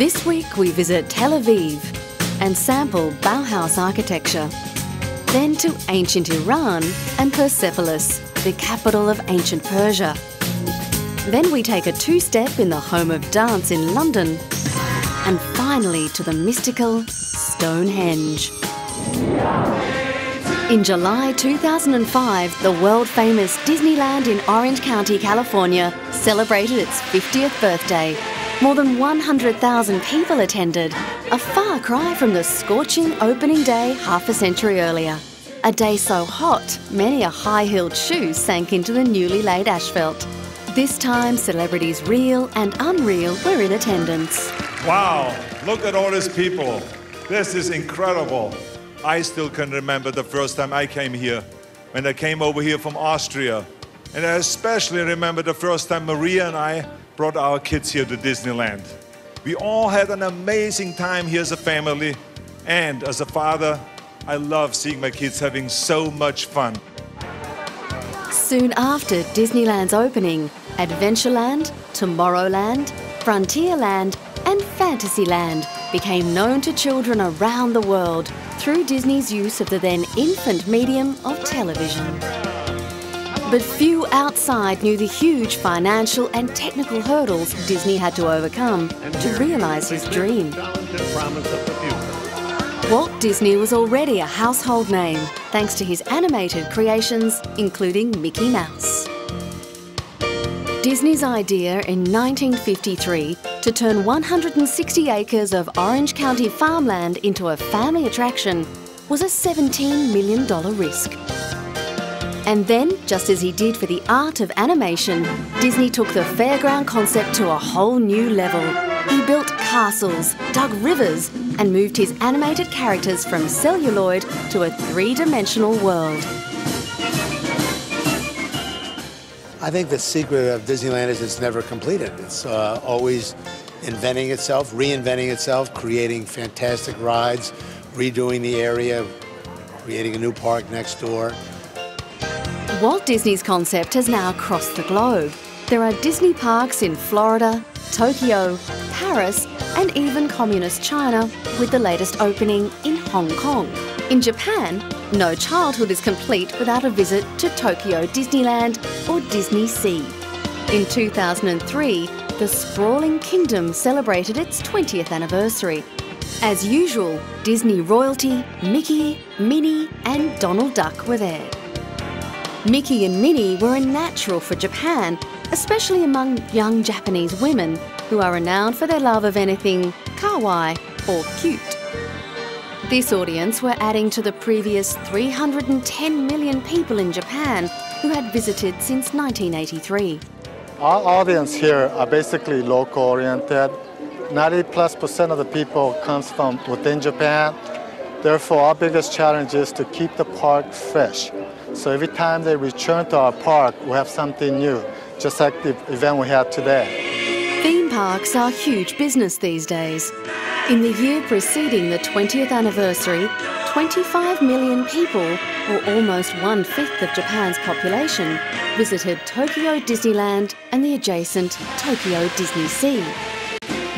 This week we visit Tel Aviv and sample Bauhaus architecture. Then to ancient Iran and Persepolis, the capital of ancient Persia. Then we take a two-step in the home of dance in London. And finally to the mystical Stonehenge. In July 2005, the world-famous Disneyland in Orange County, California celebrated its 50th birthday. More than 100,000 people attended, a far cry from the scorching opening day half a century earlier. A day so hot, many a high-heeled shoe sank into the newly laid asphalt. This time, celebrities real and unreal were in attendance. Wow, look at all these people. This is incredible. I still can remember the first time I came here, when I came over here from Austria. And I especially remember the first time Maria and I brought our kids here to Disneyland. We all had an amazing time here as a family. And as a father, I love seeing my kids having so much fun. Soon after Disneyland's opening, Adventureland, Tomorrowland, Frontierland, and Fantasyland became known to children around the world through Disney's use of the then infant medium of television. But few outside knew the huge financial and technical hurdles Disney had to overcome to realise his dream. Walt Disney was already a household name thanks to his animated creations, including Mickey Mouse. Disney's idea in 1953 to turn 160 acres of Orange County farmland into a family attraction was a $17 million risk. And then, just as he did for the art of animation, Disney took the fairground concept to a whole new level. He built castles, dug rivers, and moved his animated characters from celluloid to a three-dimensional world. I think the secret of Disneyland is it's never completed. It's uh, always inventing itself, reinventing itself, creating fantastic rides, redoing the area, creating a new park next door. Walt Disney's concept has now crossed the globe. There are Disney parks in Florida, Tokyo, Paris, and even communist China, with the latest opening in Hong Kong. In Japan, no childhood is complete without a visit to Tokyo Disneyland or Disney Sea. In 2003, the sprawling kingdom celebrated its 20th anniversary. As usual, Disney royalty, Mickey, Minnie, and Donald Duck were there. Mickey and Minnie were a natural for Japan, especially among young Japanese women who are renowned for their love of anything kawaii or cute. This audience were adding to the previous 310 million people in Japan who had visited since 1983. Our audience here are basically local oriented. 90 plus percent of the people comes from within Japan. Therefore, our biggest challenge is to keep the park fresh. So every time they return to our park, we have something new, just like the event we had today. Theme parks are huge business these days. In the year preceding the 20th anniversary, 25 million people, or almost one fifth of Japan's population, visited Tokyo Disneyland and the adjacent Tokyo Disney Sea.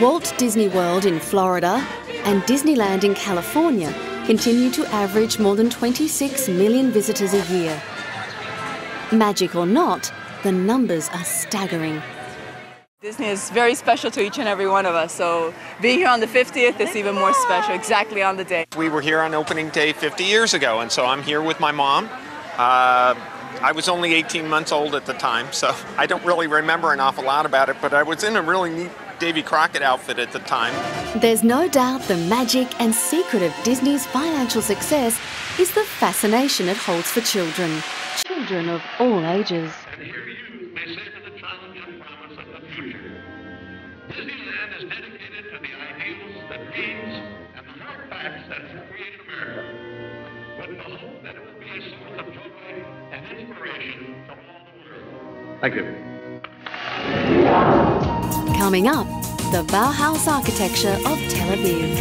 Walt Disney World in Florida and Disneyland in California continue to average more than 26 million visitors a year. Magic or not, the numbers are staggering. Disney is very special to each and every one of us, so being here on the 50th is even more special, exactly on the day. We were here on opening day 50 years ago, and so I'm here with my mom. Uh, I was only 18 months old at the time, so I don't really remember an awful lot about it, but I was in a really neat Davy Crockett outfit at the time. There's no doubt the magic and secret of Disney's financial success is the fascination it holds for children. Children of all ages. Disneyland is dedicated to the ideals, the dreams, and the hard facts that have created America, with the hope that it will be a source of joy and inspiration to all the world. Thank you. Coming up, the Bauhaus architecture of Tel Aviv.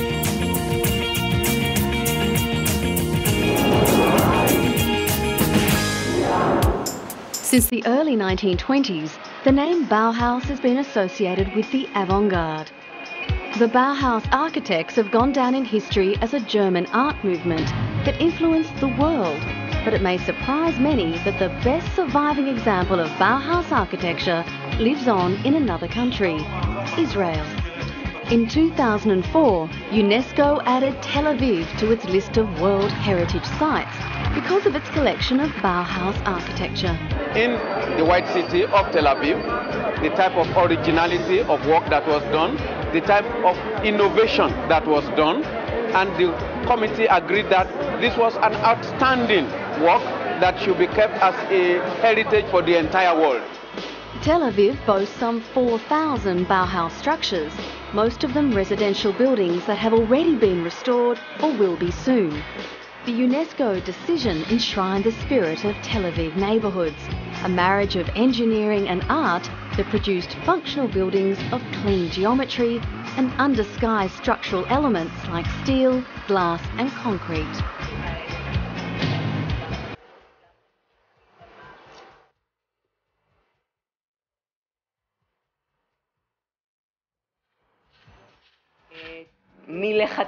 Since the early 1920s, the name Bauhaus has been associated with the avant-garde. The Bauhaus architects have gone down in history as a German art movement that influenced the world. But it may surprise many that the best surviving example of Bauhaus architecture lives on in another country, Israel. In 2004, UNESCO added Tel Aviv to its list of World Heritage Sites because of its collection of Bauhaus architecture. In the White City of Tel Aviv, the type of originality of work that was done, the type of innovation that was done, and the committee agreed that this was an outstanding work that should be kept as a heritage for the entire world. Tel Aviv boasts some 4,000 Bauhaus structures, most of them residential buildings that have already been restored or will be soon. The UNESCO decision enshrined the spirit of Tel Aviv neighbourhoods, a marriage of engineering and art that produced functional buildings of clean geometry and undersized structural elements like steel, glass and concrete.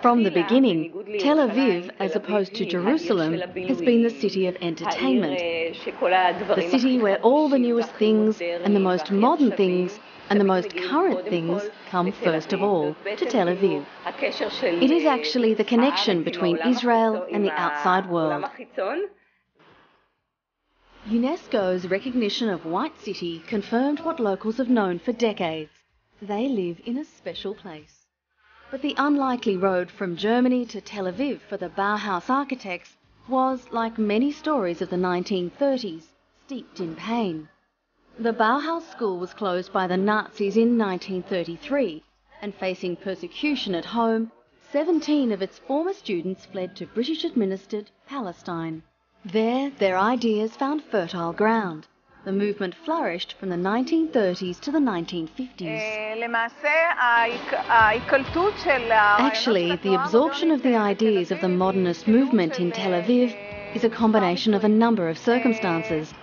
From the beginning, Tel Aviv, as opposed to Jerusalem, has been the city of entertainment. The city where all the newest things and the most modern things and the most current things come first of all to Tel Aviv. It is actually the connection between Israel and the outside world. UNESCO's recognition of White City confirmed what locals have known for decades. They live in a special place. But the unlikely road from Germany to Tel Aviv for the Bauhaus architects was, like many stories of the 1930s, steeped in pain. The Bauhaus school was closed by the Nazis in 1933, and facing persecution at home, 17 of its former students fled to British administered Palestine. There, their ideas found fertile ground. The movement flourished from the 1930s to the 1950s. Actually, the absorption of the ideas of the modernist movement in Tel Aviv is a combination of a number of circumstances.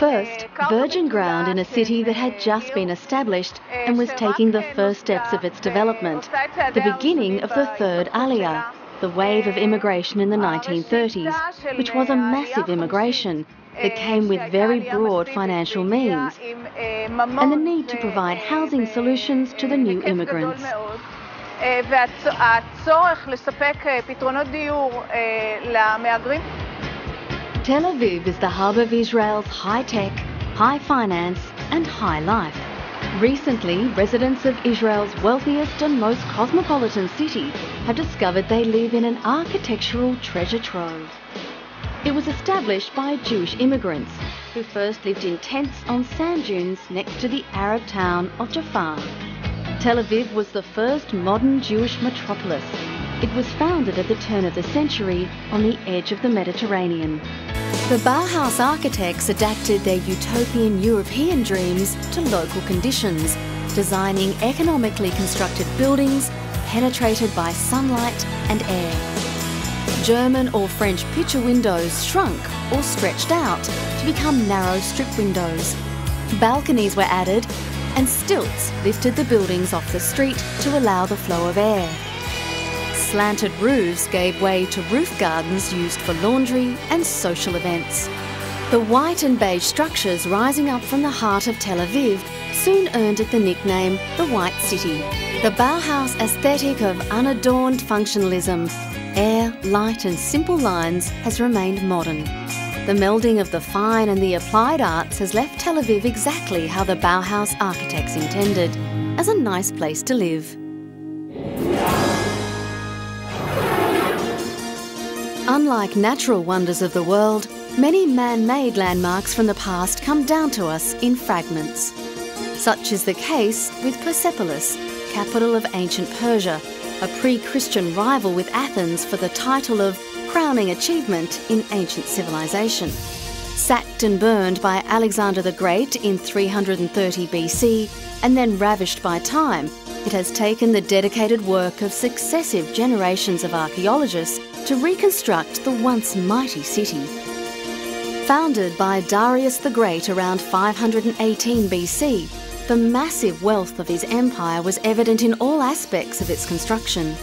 First, virgin ground in a city that had just been established and was taking the first steps of its development, the beginning of the third Aliyah, the wave of immigration in the 1930s, which was a massive immigration that came with very broad financial means, and the need to provide housing solutions to the new immigrants. Tel Aviv is the hub of Israel's high tech, high finance, and high life. Recently, residents of Israel's wealthiest and most cosmopolitan city have discovered they live in an architectural treasure trove. It was established by Jewish immigrants who first lived in tents on sand dunes next to the Arab town of Jaffa. Tel Aviv was the first modern Jewish metropolis. It was founded at the turn of the century on the edge of the Mediterranean. The Bauhaus architects adapted their utopian European dreams to local conditions, designing economically constructed buildings penetrated by sunlight and air. German or French picture windows shrunk or stretched out to become narrow strip windows. Balconies were added and stilts lifted the buildings off the street to allow the flow of air. Slanted roofs gave way to roof gardens used for laundry and social events. The white and beige structures rising up from the heart of Tel Aviv soon earned it the nickname the White City. The Bauhaus aesthetic of unadorned functionalism light and simple lines has remained modern. The melding of the fine and the applied arts has left Tel Aviv exactly how the Bauhaus architects intended, as a nice place to live. Unlike natural wonders of the world, many man-made landmarks from the past come down to us in fragments. Such is the case with Persepolis, capital of ancient Persia, a pre-Christian rival with Athens for the title of crowning achievement in ancient civilization. Sacked and burned by Alexander the Great in 330 BC and then ravished by time, it has taken the dedicated work of successive generations of archaeologists to reconstruct the once mighty city. Founded by Darius the Great around 518 BC, the massive wealth of his empire was evident in all aspects of its construction.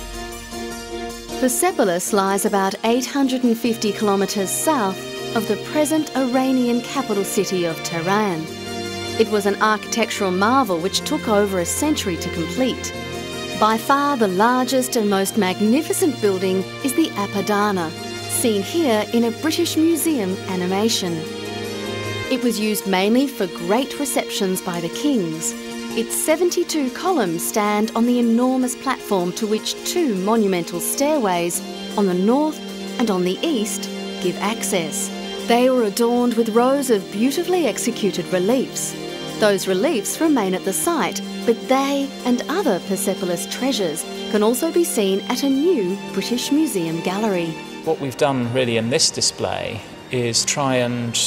Persepolis lies about 850 kilometres south of the present Iranian capital city of Tehran. It was an architectural marvel which took over a century to complete. By far the largest and most magnificent building is the Apadana, seen here in a British Museum animation. It was used mainly for great receptions by the kings. Its 72 columns stand on the enormous platform to which two monumental stairways on the north and on the east give access. They were adorned with rows of beautifully executed reliefs. Those reliefs remain at the site, but they and other Persepolis treasures can also be seen at a new British Museum gallery. What we've done really in this display is try and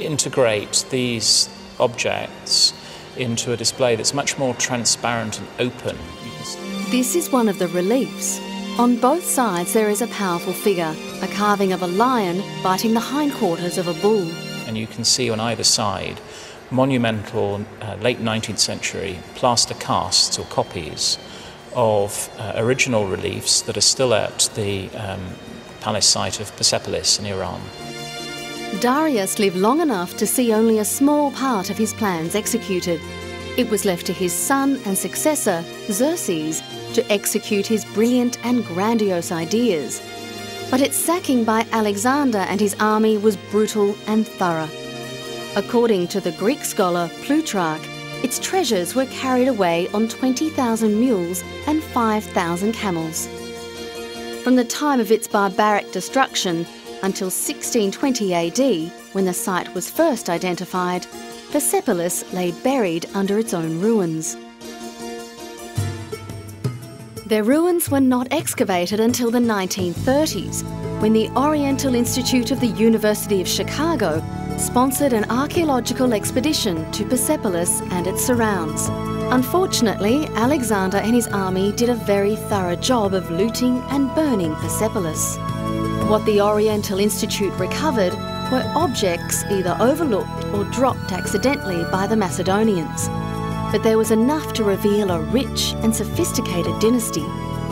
integrate these objects into a display that's much more transparent and open. This is one of the reliefs. On both sides there is a powerful figure, a carving of a lion biting the hindquarters of a bull. And you can see on either side monumental uh, late 19th century plaster casts or copies of uh, original reliefs that are still at the um, palace site of Persepolis in Iran. Darius lived long enough to see only a small part of his plans executed. It was left to his son and successor, Xerxes, to execute his brilliant and grandiose ideas. But its sacking by Alexander and his army was brutal and thorough. According to the Greek scholar Plutarch, its treasures were carried away on 20,000 mules and 5,000 camels. From the time of its barbaric destruction, until 1620 AD, when the site was first identified, Persepolis lay buried under its own ruins. Their ruins were not excavated until the 1930s, when the Oriental Institute of the University of Chicago sponsored an archaeological expedition to Persepolis and its surrounds. Unfortunately, Alexander and his army did a very thorough job of looting and burning Persepolis. What the Oriental Institute recovered were objects either overlooked or dropped accidentally by the Macedonians. But there was enough to reveal a rich and sophisticated dynasty.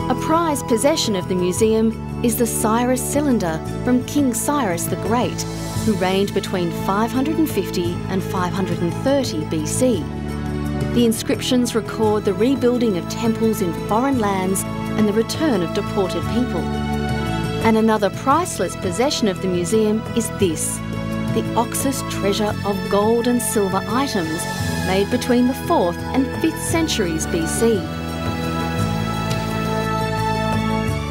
A prized possession of the museum is the Cyrus cylinder from King Cyrus the Great, who reigned between 550 and 530 BC. The inscriptions record the rebuilding of temples in foreign lands and the return of deported people. And another priceless possession of the museum is this the Oxus treasure of gold and silver items made between the 4th and 5th centuries BC.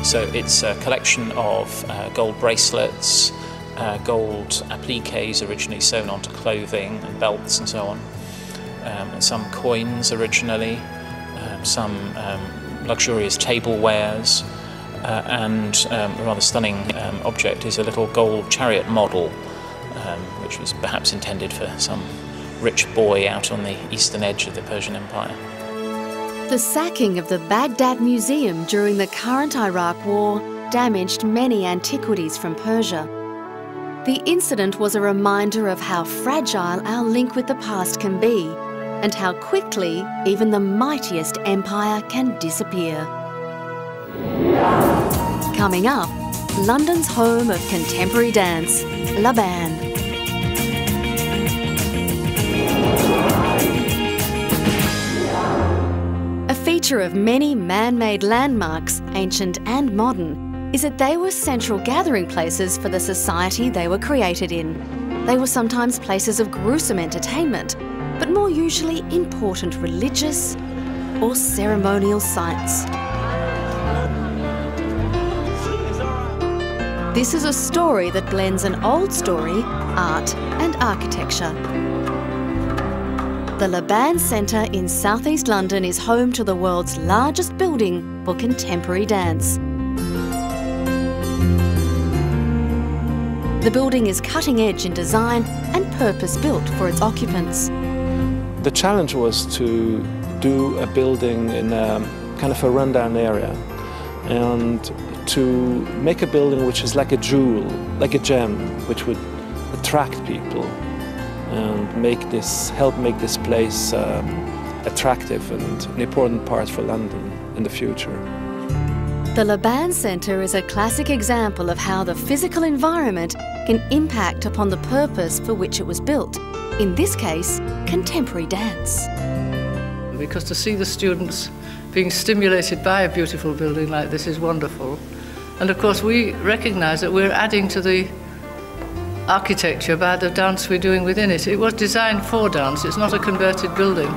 So it's a collection of uh, gold bracelets, uh, gold appliques originally sewn onto clothing and belts and so on, um, some coins originally, um, some um, luxurious tablewares, uh, and um, a rather stunning um, object is a little gold chariot model, um, which was perhaps intended for some rich boy out on the eastern edge of the Persian Empire. The sacking of the Baghdad Museum during the current Iraq War damaged many antiquities from Persia. The incident was a reminder of how fragile our link with the past can be and how quickly even the mightiest empire can disappear. Coming up, London's home of contemporary dance, Laban. A feature of many man-made landmarks, ancient and modern, is that they were central gathering places for the society they were created in. They were sometimes places of gruesome entertainment, but more usually important religious or ceremonial sites. This is a story that blends an old story, art and architecture. The Laban Centre in southeast London is home to the world's largest building for contemporary dance. The building is cutting edge in design and purpose built for its occupants. The challenge was to do a building in a kind of a rundown area and to make a building which is like a jewel, like a gem, which would attract people and make this help make this place um, attractive and an important part for London in the future. The Laban Centre is a classic example of how the physical environment can impact upon the purpose for which it was built. In this case, contemporary dance. Because to see the students being stimulated by a beautiful building like this is wonderful. And of course, we recognise that we're adding to the architecture by the dance we're doing within it. It was designed for dance, it's not a converted building.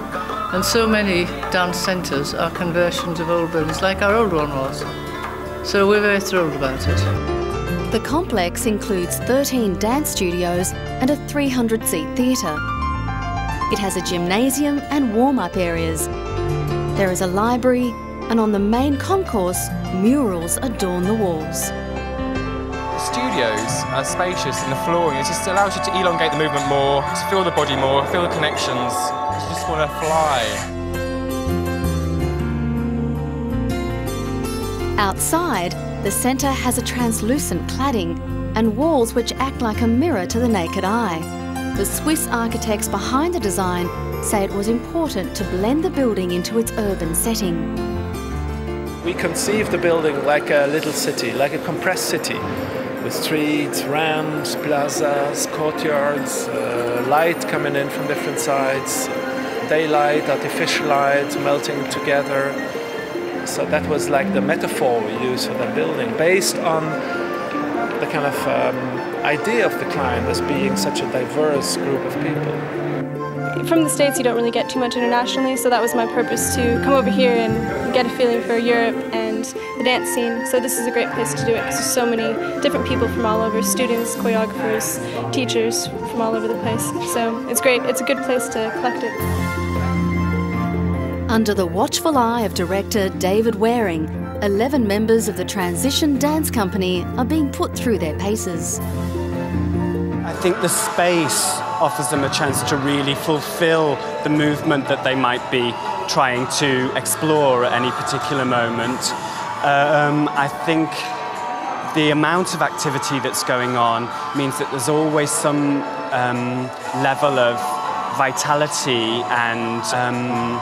And so many dance centres are conversions of old buildings, like our old one was. So we're very thrilled about it. The complex includes 13 dance studios and a 300 seat theatre. It has a gymnasium and warm up areas. There is a library, and on the main concourse, murals adorn the walls. The studios are spacious and the flooring it just allows you to elongate the movement more, to feel the body more, feel the connections. You just want to fly. Outside, the centre has a translucent cladding and walls which act like a mirror to the naked eye. The Swiss architects behind the design say it was important to blend the building into its urban setting. We conceived the building like a little city, like a compressed city, with streets, ramps, plazas, courtyards, uh, light coming in from different sides, daylight, artificial light melting together. So that was like the metaphor we used for the building, based on the kind of um, idea of the client as being such a diverse group of people. From the States, you don't really get too much internationally, so that was my purpose to come over here and get a feeling for Europe and the dance scene. So this is a great place to do it because there's so many different people from all over students, choreographers, teachers from all over the place. So it's great, it's a good place to collect it. Under the watchful eye of director David Waring, 11 members of the Transition Dance Company are being put through their paces. I think the space offers them a chance to really fulfill the movement that they might be trying to explore at any particular moment. Um, I think the amount of activity that's going on means that there's always some um, level of vitality and um,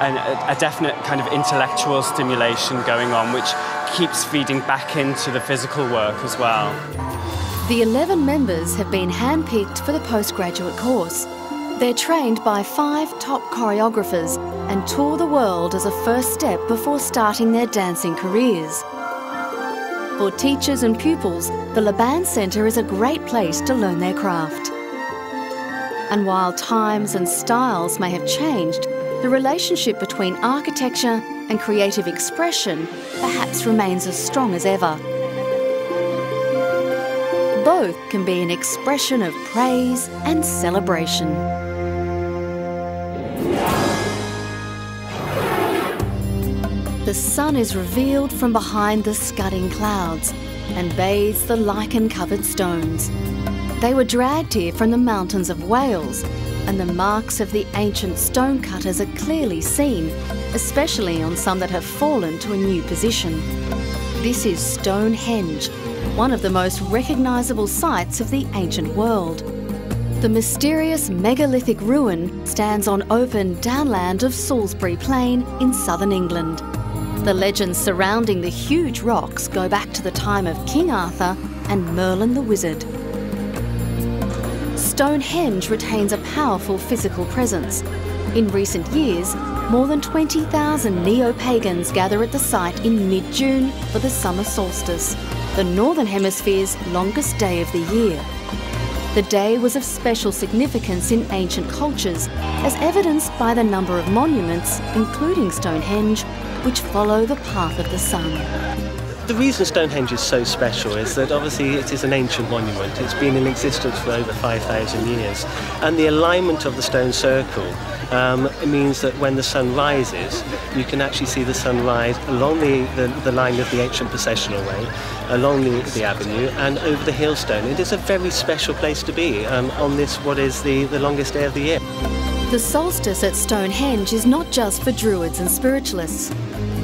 a, a definite kind of intellectual stimulation going on, which keeps feeding back into the physical work as well. The 11 members have been handpicked for the postgraduate course. They're trained by five top choreographers and tour the world as a first step before starting their dancing careers. For teachers and pupils, the Laban Centre is a great place to learn their craft. And while times and styles may have changed, the relationship between architecture and creative expression perhaps remains as strong as ever. Both can be an expression of praise and celebration. The sun is revealed from behind the scudding clouds and bathes the lichen covered stones. They were dragged here from the mountains of Wales and the marks of the ancient stonecutters are clearly seen, especially on some that have fallen to a new position. This is Stonehenge, one of the most recognisable sites of the ancient world. The mysterious megalithic ruin stands on open downland of Salisbury Plain in southern England. The legends surrounding the huge rocks go back to the time of King Arthur and Merlin the Wizard. Stonehenge retains a powerful physical presence. In recent years, more than 20,000 neo-pagans gather at the site in mid-June for the summer solstice, the Northern Hemisphere's longest day of the year. The day was of special significance in ancient cultures, as evidenced by the number of monuments, including Stonehenge, which follow the path of the sun. The reason Stonehenge is so special is that obviously it is an ancient monument. It's been in existence for over 5,000 years. And the alignment of the stone circle um, means that when the sun rises, you can actually see the sun rise along the, the, the line of the ancient processional way, along the, the avenue, and over the Heel Stone. It is a very special place to be um, on this, what is the, the longest day of the year. The solstice at Stonehenge is not just for Druids and spiritualists.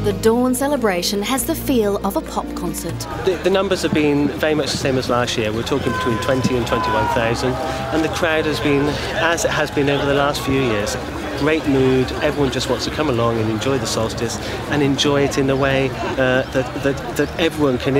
The dawn celebration has the feel of a pop concert. The, the, numbers have been very much the same as last year. We're talking between 20 and 21,000, and the crowd has been, as it has been over the last few years, great mood. Everyone just wants to come along and enjoy the solstice and enjoy it in a way uh, that, that, that everyone can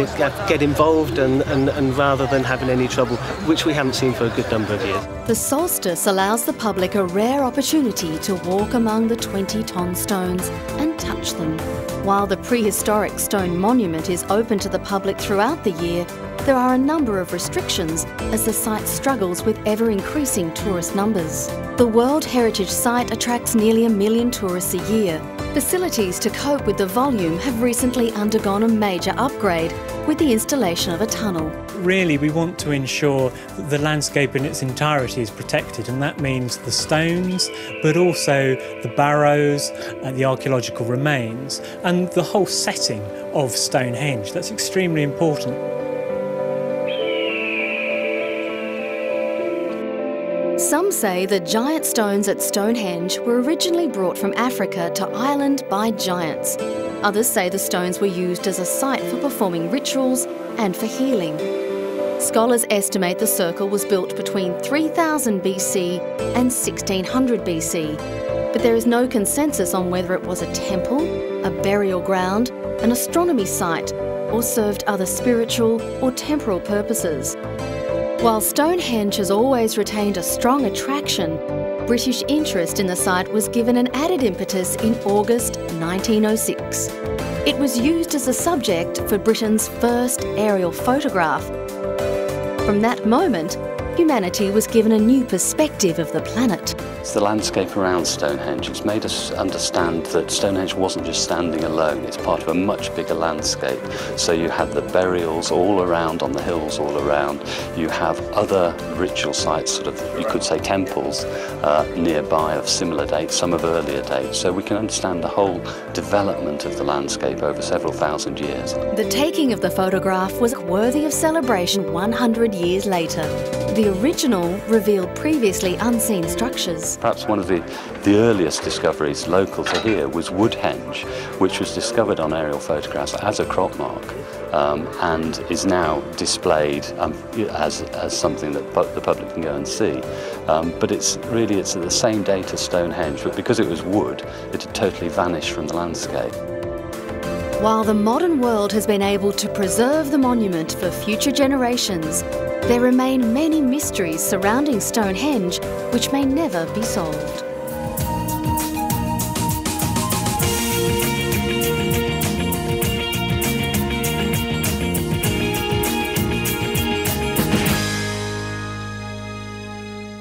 get involved and, and, and rather than having any trouble, which we haven't seen for a good number of years. The solstice allows the public a rare opportunity to walk among the 20 ton stones and touch them. While the prehistoric stone monument is open to the public throughout the year, there are a number of restrictions as the site struggles with ever increasing tourist numbers. The World Heritage Site attracts nearly a million tourists a year. Facilities to cope with the volume have recently undergone a major upgrade with the installation of a tunnel. Really, we want to ensure that the landscape in its entirety is protected, and that means the stones, but also the barrows, and uh, the archaeological remains, and the whole setting of Stonehenge. That's extremely important. Some say the giant stones at Stonehenge were originally brought from Africa to Ireland by giants. Others say the stones were used as a site for performing rituals and for healing. Scholars estimate the circle was built between 3000 BC and 1600 BC, but there is no consensus on whether it was a temple, a burial ground, an astronomy site, or served other spiritual or temporal purposes. While Stonehenge has always retained a strong attraction, British interest in the site was given an added impetus in August 1906. It was used as a subject for Britain's first aerial photograph. From that moment, humanity was given a new perspective of the planet. It's the landscape around Stonehenge. It's made us understand that Stonehenge wasn't just standing alone, it's part of a much bigger landscape. So you had the burials all around on the hills all around. You have other ritual sites, sort of, you could say temples, uh, nearby of similar dates, some of earlier dates. So we can understand the whole development of the landscape over several thousand years. The taking of the photograph was worthy of celebration 100 years later. The original revealed previously unseen structures. Perhaps one of the, the earliest discoveries local to here was Woodhenge, which was discovered on aerial photographs as a crop mark um, and is now displayed um, as, as something that pu the public can go and see. Um, but it's really it's the same date as Stonehenge, but because it was wood, it had totally vanished from the landscape. While the modern world has been able to preserve the monument for future generations, there remain many mysteries surrounding Stonehenge which may never be solved.